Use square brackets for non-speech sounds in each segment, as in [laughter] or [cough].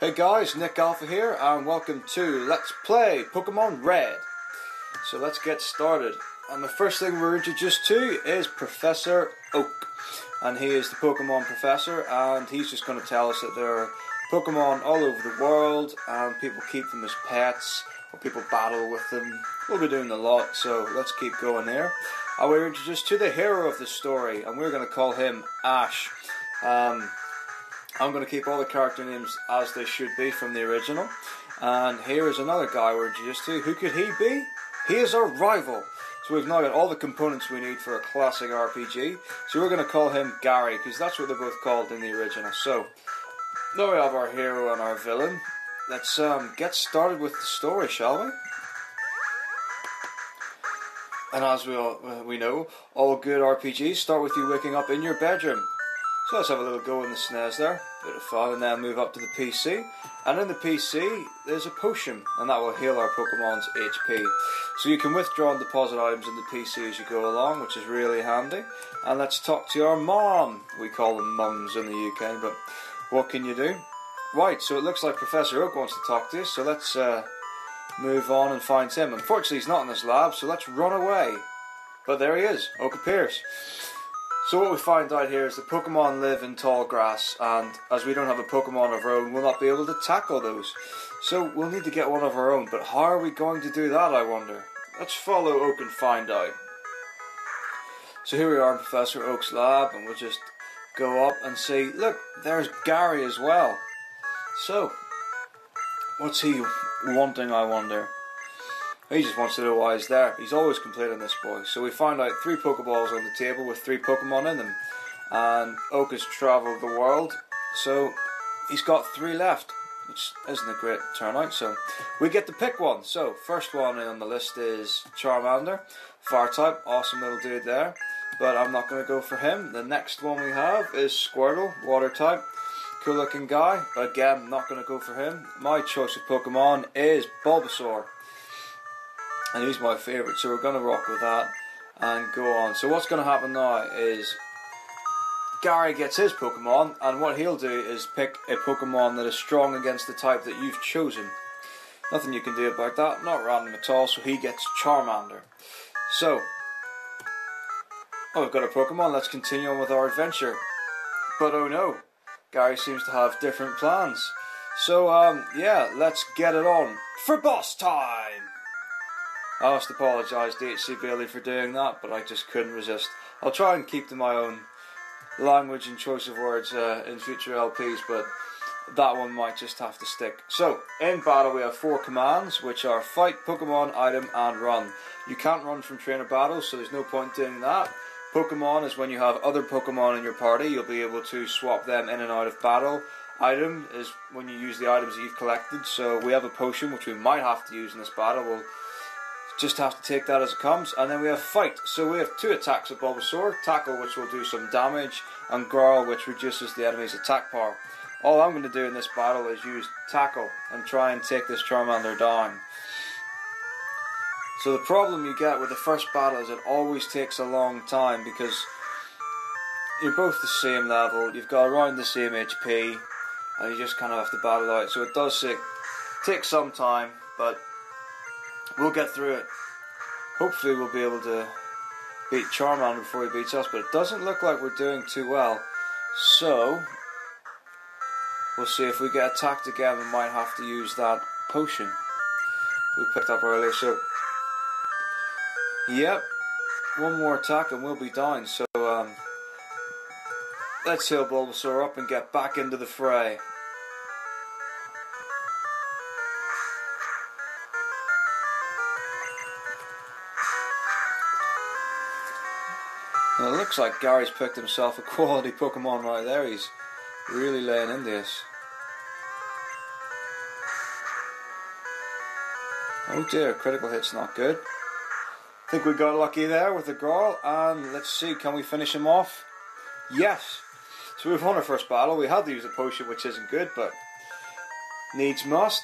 Hey guys, Nick Alpha here, and welcome to Let's Play Pokemon Red. So let's get started. And the first thing we're introduced to is Professor Oak. And he is the Pokemon Professor, and he's just going to tell us that there are Pokemon all over the world, and people keep them as pets, or people battle with them. We'll be doing a lot, so let's keep going there. And we're introduced to the hero of the story, and we're going to call him Ash. Um, I'm going to keep all the character names as they should be from the original. And here is another guy we're introduced to. Who could he be? He is our rival. So we've now got all the components we need for a classic RPG. So we're going to call him Gary, because that's what they're both called in the original. So, now we have our hero and our villain. Let's um, get started with the story, shall we? And as we all, we know, all good RPGs start with you waking up in your bedroom. So let's have a little go in the SNES there, bit of fun, and then move up to the PC. And in the PC, there's a potion, and that will heal our Pokemon's HP. So you can withdraw and deposit items in the PC as you go along, which is really handy. And let's talk to our mom. We call them mums in the UK, but what can you do? Right, so it looks like Professor Oak wants to talk to us, so let's uh, move on and find him. Unfortunately, he's not in this lab, so let's run away. But there he is, Oak appears. So what we find out here is the Pokemon live in tall grass, and as we don't have a Pokemon of our own, we'll not be able to tackle those. So we'll need to get one of our own, but how are we going to do that, I wonder? Let's follow Oak and find out. So here we are in Professor Oak's lab, and we'll just go up and see, look, there's Gary as well. So, what's he wanting, I wonder? He just wants to know why he's there. He's always complaining, this boy. So we find out three Pokeballs on the table with three Pokemon in them. And Oak has travelled the world, so he's got three left, which isn't a great turnout. So we get to pick one. So, first one on the list is Charmander. Fire type, awesome little dude there. But I'm not going to go for him. The next one we have is Squirtle, water type. Cool looking guy, but again, not going to go for him. My choice of Pokemon is Bulbasaur and he's my favourite, so we're going to rock with that and go on. So what's going to happen now is Gary gets his Pokemon, and what he'll do is pick a Pokemon that is strong against the type that you've chosen. Nothing you can do about that, not random at all, so he gets Charmander. So, oh, we've got a Pokemon, let's continue on with our adventure. But oh no, Gary seems to have different plans. So, um, yeah, let's get it on for boss time! I must apologise to HC Bailey for doing that, but I just couldn't resist. I'll try and keep to my own language and choice of words uh, in future LPs, but that one might just have to stick. So, in battle we have four commands, which are fight, Pokemon, item, and run. You can't run from trainer battles, so there's no point doing that. Pokemon is when you have other Pokemon in your party, you'll be able to swap them in and out of battle. Item is when you use the items that you've collected, so we have a potion which we might have to use in this battle. We'll just have to take that as it comes. And then we have Fight. So we have two attacks of Bulbasaur. Tackle, which will do some damage, and Growl, which reduces the enemy's attack power. All I'm going to do in this battle is use Tackle and try and take this Charmander down. So the problem you get with the first battle is it always takes a long time because you're both the same level, you've got around the same HP, and you just kind of have to battle out. So it does take, take some time, but We'll get through it. Hopefully, we'll be able to beat Charmander before he beats us, but it doesn't look like we're doing too well. So, we'll see if we get attacked again. We might have to use that potion we picked up earlier. So, yep, one more attack and we'll be down. So, um, let's heal Bulbasaur up and get back into the fray. It looks like Gary's picked himself a [laughs] quality Pokemon right there. He's really laying in this. Oh dear, critical hit's not good. I think we got lucky there with the Growl, and let's see, can we finish him off? Yes! So we've won our first battle. We had to use a potion, which isn't good, but needs must.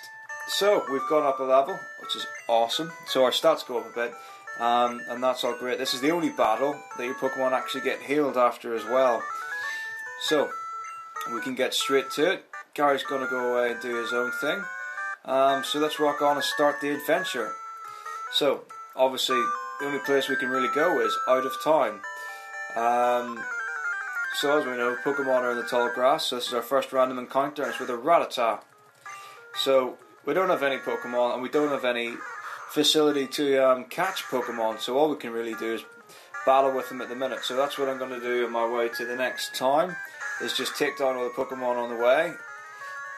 So we've gone up a level, which is awesome. So our stats go up a bit. Um, and that's all great. This is the only battle that your Pokemon actually get healed after as well. So, we can get straight to it. Gary's going to go away and do his own thing. Um, so let's rock on and start the adventure. So, obviously, the only place we can really go is out of town. Um, so, as we know, Pokemon are in the tall grass, so this is our first random encounter, and it's with a Rattata. So, we don't have any Pokemon, and we don't have any facility to um, catch Pokemon, so all we can really do is battle with them at the minute. So, that's what I'm going to do on my way to the next time, is just take down all the Pokemon on the way.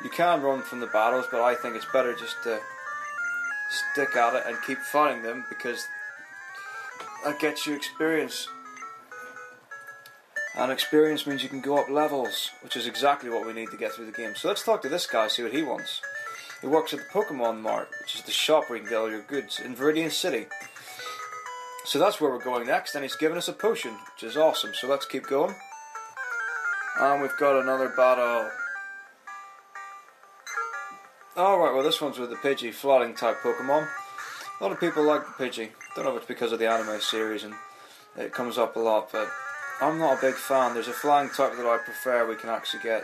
You can run from the battles, but I think it's better just to stick at it and keep fighting them because that gets you experience. And experience means you can go up levels, which is exactly what we need to get through the game. So let's talk to this guy, see what he wants. He works at the Pokemon Mart, which is the shop where you can get all your goods in Viridian City. So that's where we're going next, and he's given us a potion, which is awesome. So let's keep going. And we've got another battle. Alright, well this one's with the Pidgey, floating type Pokemon. A lot of people like the Pidgey. Don't know if it's because of the anime series and it comes up a lot, but I'm not a big fan. There's a flying type that I prefer we can actually get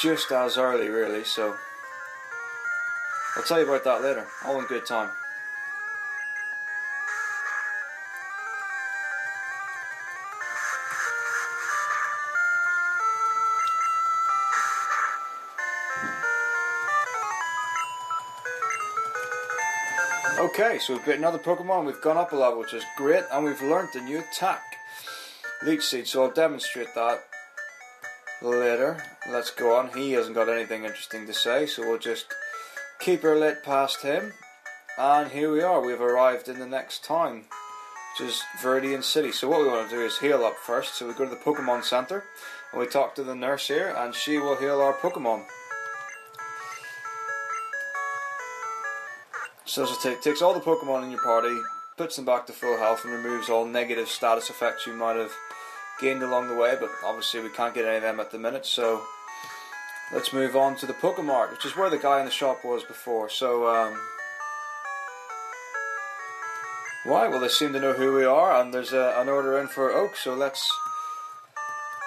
just as early, really, so I'll tell you about that later. All in good time. Okay, so we've got another Pokemon, we've gone up a level, which is great, and we've learnt a new attack. Leech Seed, so I'll demonstrate that later. Let's go on. He hasn't got anything interesting to say, so we'll just keep our lit past him. And here we are, we've arrived in the next town, which is Viridian City. So what we want to do is heal up first, so we go to the Pokemon Center, and we talk to the nurse here, and she will heal our Pokemon. So it takes all the Pokemon in your party, puts them back to full health, and removes all negative status effects you might have gained along the way. But obviously, we can't get any of them at the minute. So let's move on to the Pokemart, which is where the guy in the shop was before. So, um, why? Well, they seem to know who we are, and there's a, an order in for Oak. So let's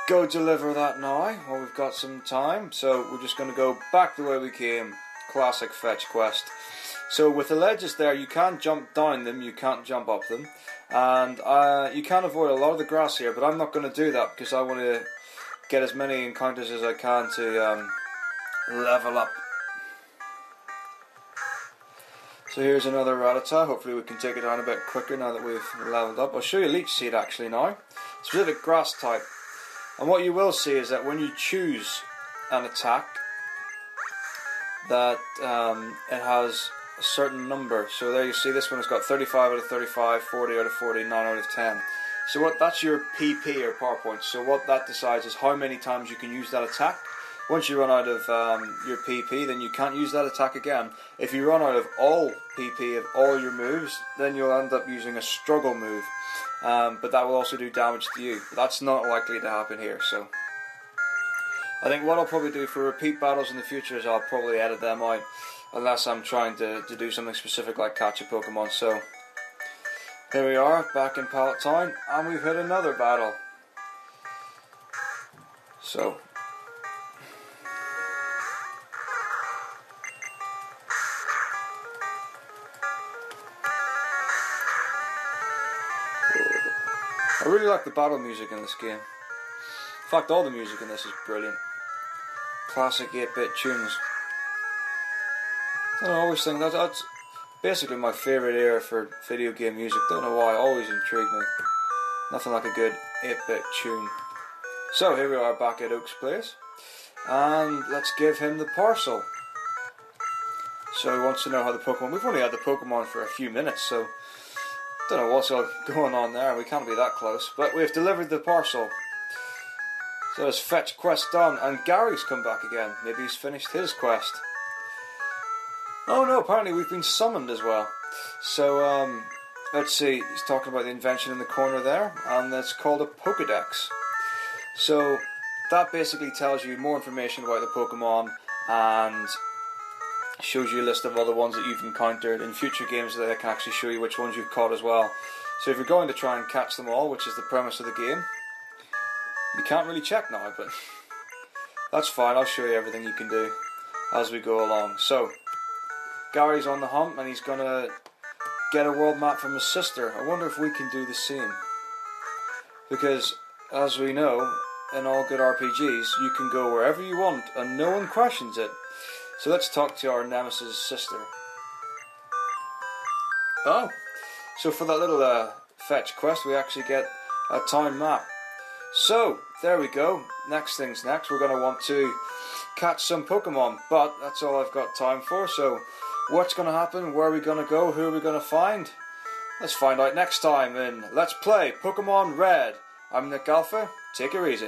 go deliver that now while we've got some time. So we're just going to go back the way we came. Classic fetch quest. So with the ledges there, you can't jump down them, you can't jump up them, and uh, you can avoid a lot of the grass here. But I'm not going to do that because I want to get as many encounters as I can to um, level up. So here's another Rattata. Hopefully we can take it down a bit quicker now that we've leveled up. I'll show you Leech Seed actually now. It's a Specific grass type. And what you will see is that when you choose an attack, that um, it has a certain number. So there you see this one has got 35 out of 35, 40 out of 40, 9 out of 10. So what that's your PP or power points. So what that decides is how many times you can use that attack. Once you run out of um, your PP, then you can't use that attack again. If you run out of all PP of all your moves, then you'll end up using a struggle move. Um, but that will also do damage to you. But that's not likely to happen here. So I think what I'll probably do for repeat battles in the future is I'll probably edit them out unless I'm trying to, to do something specific like catch a Pokemon. So here we are back in Town and we've hit another battle. So I really like the battle music in this game. In fact, all the music in this is brilliant. Classic 8-bit tunes. I always think that that's basically my favourite era for video game music. Don't know why, always intrigued me. Nothing like a good 8-bit tune. So here we are back at Oak's place, and let's give him the parcel. So he wants to know how the Pokemon. We've only had the Pokemon for a few minutes, so don't know what's [laughs] going on there. We can't be that close, but we've delivered the parcel. So his fetch quest done, and Gary's come back again. Maybe he's finished his quest. Oh no, apparently we've been summoned as well. So, um, let's see, he's talking about the invention in the corner there, and that's called a Pokedex. So, that basically tells you more information about the Pokemon and shows you a list of other ones that you've encountered in future games that can actually show you which ones you've caught as well. So if you're going to try and catch them all, which is the premise of the game, you can't really check now, but [laughs] That's fine, I'll show you everything you can do as we go along. So, Gary's on the hump and he's gonna get a world map from his sister. I wonder if we can do the same. Because, as we know, in all good RPGs, you can go wherever you want and no one questions it. So let's talk to our nemesis sister. Oh, so for that little uh, fetch quest, we actually get a town map. So, there we go. Next thing's next. We're going to want to catch some Pokemon, but that's all I've got time for. So, what's going to happen? Where are we going to go? Who are we going to find? Let's find out next time in Let's Play Pokemon Red. I'm Nick Alpha. Take it easy.